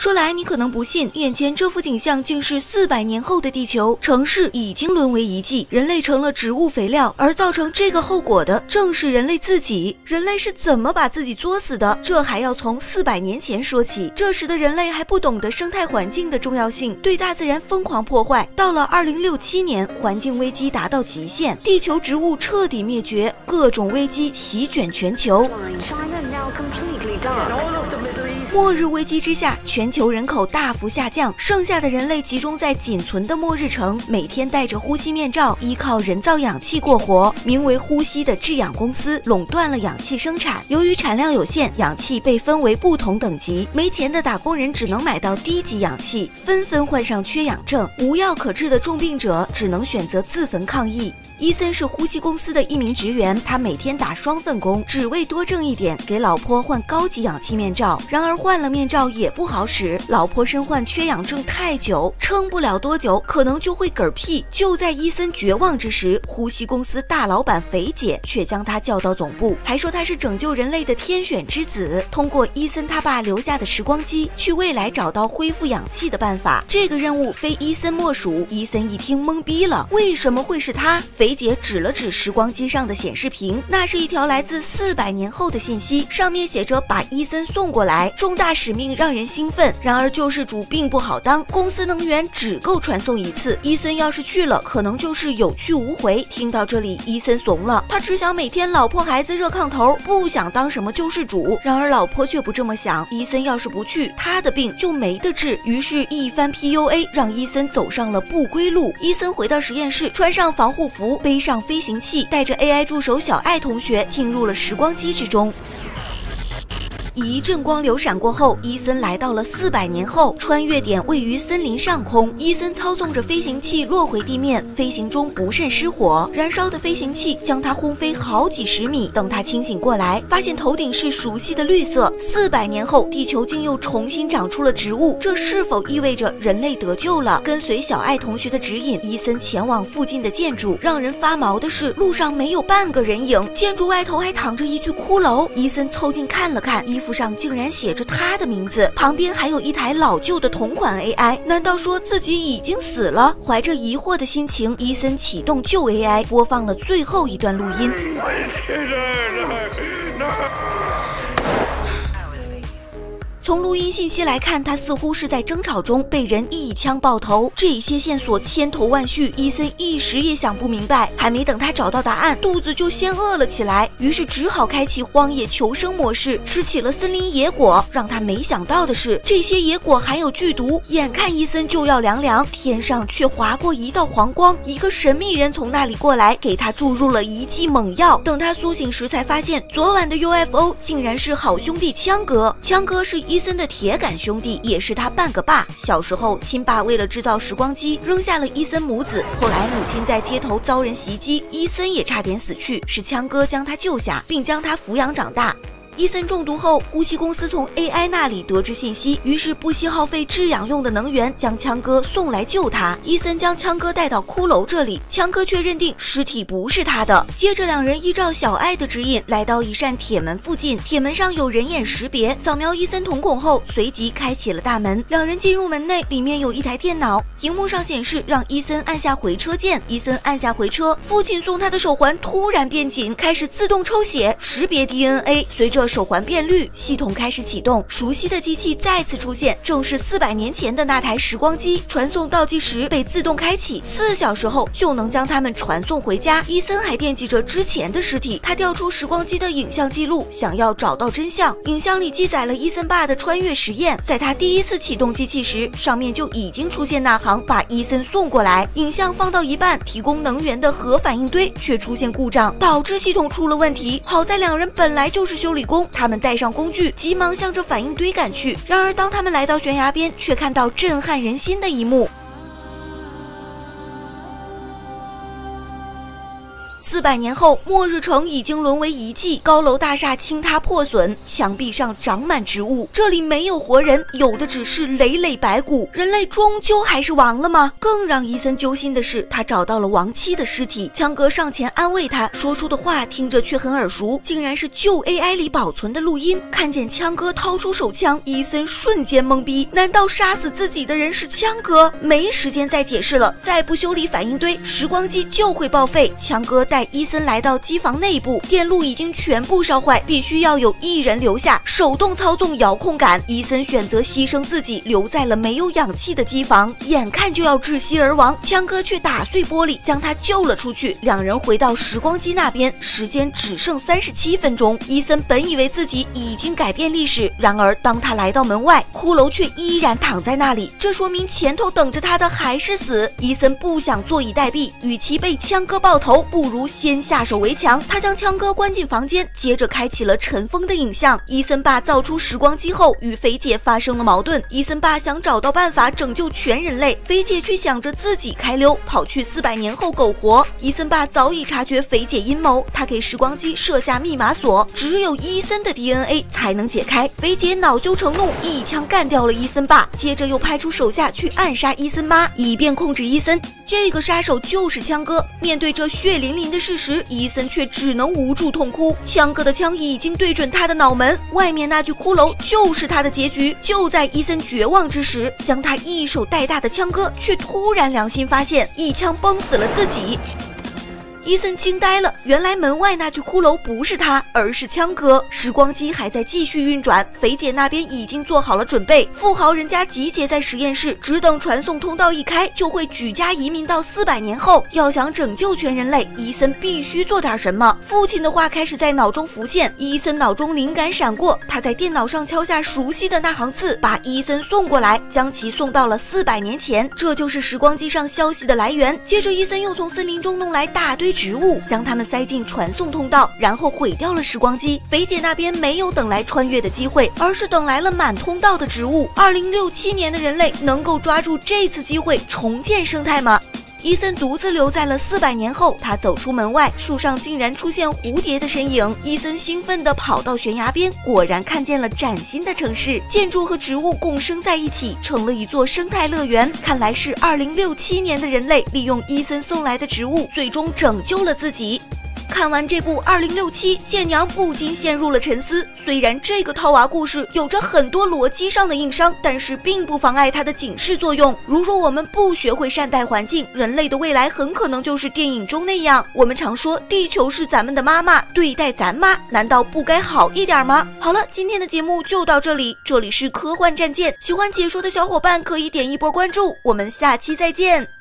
说来你可能不信，眼前这幅景象竟是四百年后的地球，城市已经沦为遗迹，人类成了植物肥料，而造成这个后果的正是人类自己。人类是怎么把自己作死的？这还要从四百年前说起。这时的人类还不懂得生态环境的重要性，对大自然疯狂破坏。到了二零六七年，环境危机达到极限，地球植物彻底灭绝，各种危机席卷全球。末日危机之下，全球人口大幅下降，剩下的人类集中在仅存的末日城，每天戴着呼吸面罩，依靠人造氧气过活。名为“呼吸”的制氧公司垄断了氧气生产，由于产量有限，氧气被分为不同等级，没钱的打工人只能买到低级氧气，纷纷患上缺氧症。无药可治的重病者只能选择自焚抗议。伊森是呼吸公司的一名职员，他每天打双份工，只为多挣一点，给老婆换高级氧气面罩。然而换了面罩也不好使，老婆身患缺氧症太久，撑不了多久，可能就会嗝屁。就在伊森绝望之时，呼吸公司大老板肥姐却将他叫到总部，还说他是拯救人类的天选之子，通过伊森他爸留下的时光机，去未来找到恢复氧气的办法。这个任务非伊森莫属。伊森一听懵逼了，为什么会是他？肥。肥姐指了指时光机上的显示屏，那是一条来自四百年后的信息，上面写着把伊森送过来，重大使命让人兴奋。然而救世主并不好当，公司能源只够传送一次，伊森要是去了，可能就是有去无回。听到这里，伊森怂了，他只想每天老婆孩子热炕头，不想当什么救世主。然而老婆却不这么想，伊森要是不去，他的病就没得治。于是，一番 PUA 让伊森走上了不归路。伊森回到实验室，穿上防护服。背上飞行器，带着 AI 助手小爱同学进入了时光机之中。一阵光流闪过后，伊森来到了四百年后，穿越点位于森林上空。伊森操纵着飞行器落回地面，飞行中不慎失火，燃烧的飞行器将他轰飞好几十米。等他清醒过来，发现头顶是熟悉的绿色。四百年后，地球竟又重新长出了植物，这是否意味着人类得救了？跟随小爱同学的指引，伊森前往附近的建筑。让人发毛的是，路上没有半个人影，建筑外头还躺着一具骷髅。伊森凑近看了看，衣服。上竟然写着他的名字，旁边还有一台老旧的同款 AI，难道说自己已经死了？怀着疑惑的心情，伊森启动旧 AI，播放了最后一段录音。从录音信息来看，他似乎是在争吵中被人一枪爆头。这些线索千头万绪，伊森一时也想不明白。还没等他找到答案，肚子就先饿了起来，于是只好开启荒野求生模式，吃起了森林野果。让他没想到的是，这些野果含有剧毒。眼看伊森就要凉凉，天上却划过一道黄光，一个神秘人从那里过来，给他注入了一剂猛药。等他苏醒时，才发现昨晚的 UFO 竟然是好兄弟枪哥。枪哥是伊。森的铁杆兄弟也是他半个爸。小时候，亲爸为了制造时光机，扔下了伊森母子。后来，母亲在街头遭人袭击，伊森也差点死去，是枪哥将他救下，并将他抚养长大。伊森中毒后，呼吸公司从 AI 那里得知信息，于是不惜耗费制氧用的能源，将枪哥送来救他。伊森将枪哥带到骷髅这里，枪哥却认定尸体不是他的。接着，两人依照小爱的指引，来到一扇铁门附近，铁门上有人眼识别，扫描伊森瞳孔后，随即开启了大门。两人进入门内，里面有一台电脑，荧幕上显示让伊森按下回车键。伊森按下回车，父亲送他的手环突然变紧，开始自动抽血识别 DNA，随着。手环变绿，系统开始启动，熟悉的机器再次出现，正是四百年前的那台时光机。传送倒计时被自动开启，四小时后就能将他们传送回家。伊森还惦记着之前的尸体，他调出时光机的影像记录，想要找到真相。影像里记载了伊森爸的穿越实验，在他第一次启动机器时，上面就已经出现那行把伊森送过来。影像放到一半，提供能源的核反应堆却出现故障，导致系统出了问题。好在两人本来就是修理工。他们带上工具，急忙向着反应堆赶去。然而，当他们来到悬崖边，却看到震撼人心的一幕。四百年后，末日城已经沦为遗迹，高楼大厦倾塌破损，墙壁上长满植物，这里没有活人，有的只是累累白骨。人类终究还是亡了吗？更让伊森揪心的是，他找到了亡妻的尸体。枪哥上前安慰他，说出的话听着却很耳熟，竟然是旧 AI 里保存的录音。看见枪哥掏出手枪，伊森瞬间懵逼，难道杀死自己的人是枪哥？没时间再解释了，再不修理反应堆，时光机就会报废。枪哥带伊森来到机房内部，电路已经全部烧坏，必须要有一人留下手动操纵遥控杆。伊森选择牺牲自己，留在了没有氧气的机房，眼看就要窒息而亡，枪哥却打碎玻璃将他救了出去。两人回到时光机那边，时间只剩三十七分钟。伊森本以为自己已经改变历史，然而当他来到门外，骷髅却依然躺在那里，这说明前头等着他的还是死。伊森不想坐以待毙，与其被枪哥爆头，不如先下手为强。他将枪哥关进房间，接着开启了尘封的影像。伊森爸造出时光机后，与肥姐发生了矛盾。伊森爸想找到办法拯救全人类，肥姐却想着自己开溜，跑去四百年后苟活。伊森爸早已察觉肥姐阴谋，他给时光机设下密码锁，只有伊森的 DNA 才能解开。肥姐恼羞成怒，一枪干掉了伊森爸，接着又派出手下去暗杀伊森妈，以便控制伊森。这个杀手就是枪哥。面对这血淋淋的事实，伊森却只能无助痛哭。枪哥的枪已经对准他的脑门，外面那具骷髅就是他的结局。就在伊森绝望之时，将他一手带大的枪哥却突然良心发现，一枪崩死了自己。伊森惊呆了，原来门外那具骷髅不是他，而是枪哥。时光机还在继续运转，肥姐那边已经做好了准备，富豪人家集结在实验室，只等传送通道一开，就会举家移民到四百年后。要想拯救全人类，伊森必须做点什么。父亲的话开始在脑中浮现，伊森脑中灵感闪过，他在电脑上敲下熟悉的那行字，把伊森送过来，将其送到了四百年前。这就是时光机上消息的来源。接着，伊森又从森林中弄来大堆。植物将它们塞进传送通道，然后毁掉了时光机。肥姐那边没有等来穿越的机会，而是等来了满通道的植物。二零六七年的人类能够抓住这次机会重建生态吗？伊森独自留在了四百年后，他走出门外，树上竟然出现蝴蝶的身影。伊森兴奋地跑到悬崖边，果然看见了崭新的城市，建筑和植物共生在一起，成了一座生态乐园。看来是二零六七年的人类利用伊森送来的植物，最终拯救了自己。看完这部《二零六七》，剑娘不禁陷入了沉思。虽然这个套娃故事有着很多逻辑上的硬伤，但是并不妨碍它的警示作用。如若我们不学会善待环境，人类的未来很可能就是电影中那样。我们常说地球是咱们的妈妈，对待咱妈难道不该好一点吗？好了，今天的节目就到这里，这里是科幻战舰，喜欢解说的小伙伴可以点一波关注，我们下期再见。